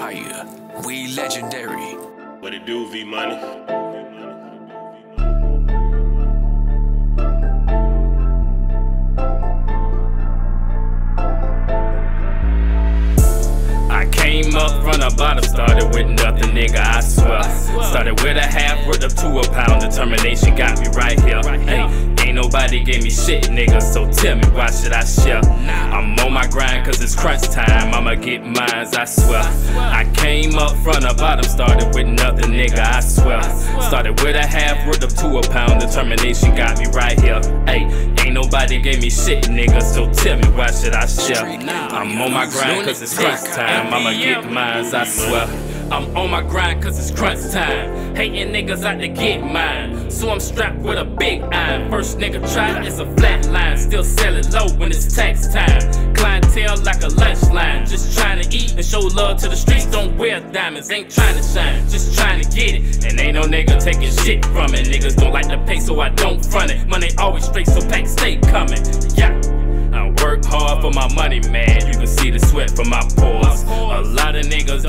Empire. We legendary. What it do, V Money? Came up from the bottom, started with nothing, nigga, I swear. Started with a half, worth up to a pound. Determination got me right here. Hey, ain't nobody gave me shit, nigga, so tell me why should I share? I'm on my grind cause it's crunch time, I'ma get mines, I swear. I came up from the bottom, started with nothing, nigga, I swear. Started with a half, worth up to a pound. Determination got me right here. Hey, ain't nobody gave me shit, nigga, so tell me why should I share? I'm on my grind cause it's crunch time, I'ma get mines, I swear. I'm on my grind cause it's crunch time. Hating niggas out to get mine. So I'm strapped with a big iron. First nigga try it's a flat line. Still selling low when it's tax time. Clientele like a lunch line. Just trying to eat and show love to the streets. Don't wear diamonds, ain't trying to shine. Just trying to get it. And ain't no nigga taking shit from it. Niggas don't like to pay so I don't front it. Money always straight so pack stay coming. Yeah. I work hard for my money, man. You can see the sweat from my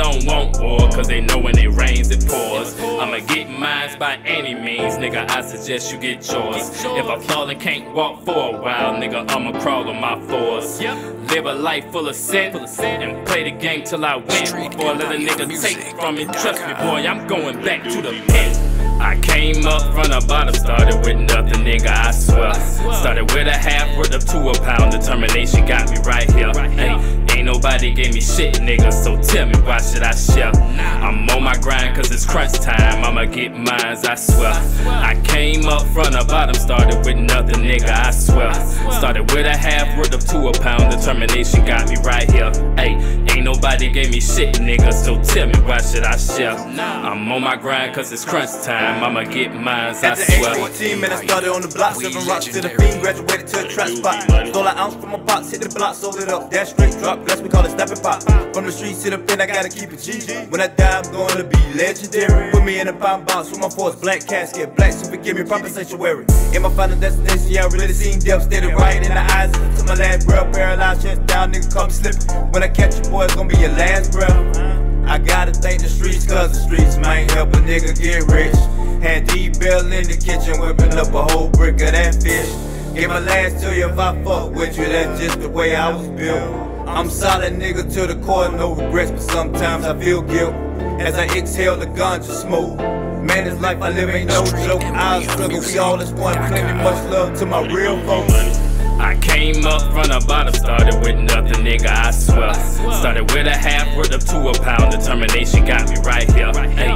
don't want war, cause they know when it rains, it pours. I'ma get mines by any means, nigga. I suggest you get yours. If I fall and can't walk for a while, nigga, I'ma crawl on my fours. Live a life full of sin and play the game till I win. Before I let a nigga take from me. Trust me, boy, I'm going back to the pen. I came up from the bottom, started with nothing, nigga, I swear. Started with a half, worth up to a pound. Determination got me right here. Ain't nobody gave me shit, nigga, so tell me why should I share? I'm on my grind cause it's crunch time, I'ma get mines, I swear. I came up from the bottom, started with nothing, nigga, I swear. Started with a half, worth up to a pound. Determination got me right here. Hey, ain't nobody gave me shit, nigga, so tell me why should I share? I'm on my grind cause it's crunch time, I'ma get mines, I At the age swear. 14, man, I started on the block, We serving rocks to the legendary. fiend, graduated to a trap spot. Stole an ounce from my box, hit the block, sold it up, dash straight, drop, bless, we call it snapping pop. From the streets to the pen, I gotta keep it G. When I die, I'm gonna be legendary. Put me in a pound box with my force, black casket, black super, give me proper sanctuary. In my final destination, yeah, I really seen death, steady right in the eyes. To my last breath, paralyzed, chest down, nigga, come slipping. When I catch you, boy, it's gonna be your last breath. I gotta thank the streets, cause the streets might help a nigga get rich. Had D Bell in the kitchen whipping up a whole brick of that fish. Give my last to you if I fuck with you, that's just the way I was built. I'm solid nigga to the core, no regrets, but sometimes I feel guilt. As I exhale the ganja smoke. Man, this life I live ain't no joke. I struggle, we all is one. Plenty much love to my real folks. I came up from the bottom, started with nothing, nigga, I swear. Started with a half, worth up to a pound. Determination got me right here. Ain't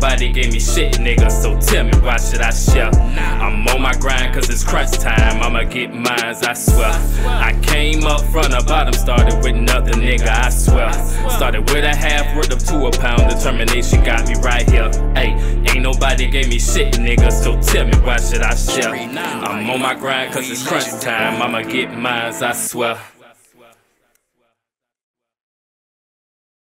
nobody gave me shit, nigga, so tell me why should I share? I'm on my grind cause it's crunch time, I'ma get mines, I swear. I came up from the bottom, started with nothing, nigga, I swear. Started with a half, worth of two a pound. Determination got me right here. Hey, ain't nobody gave me shit, nigga, so tell me why should I share? I'm on my grind cause it's crunch time, I'ma get mines, I swear.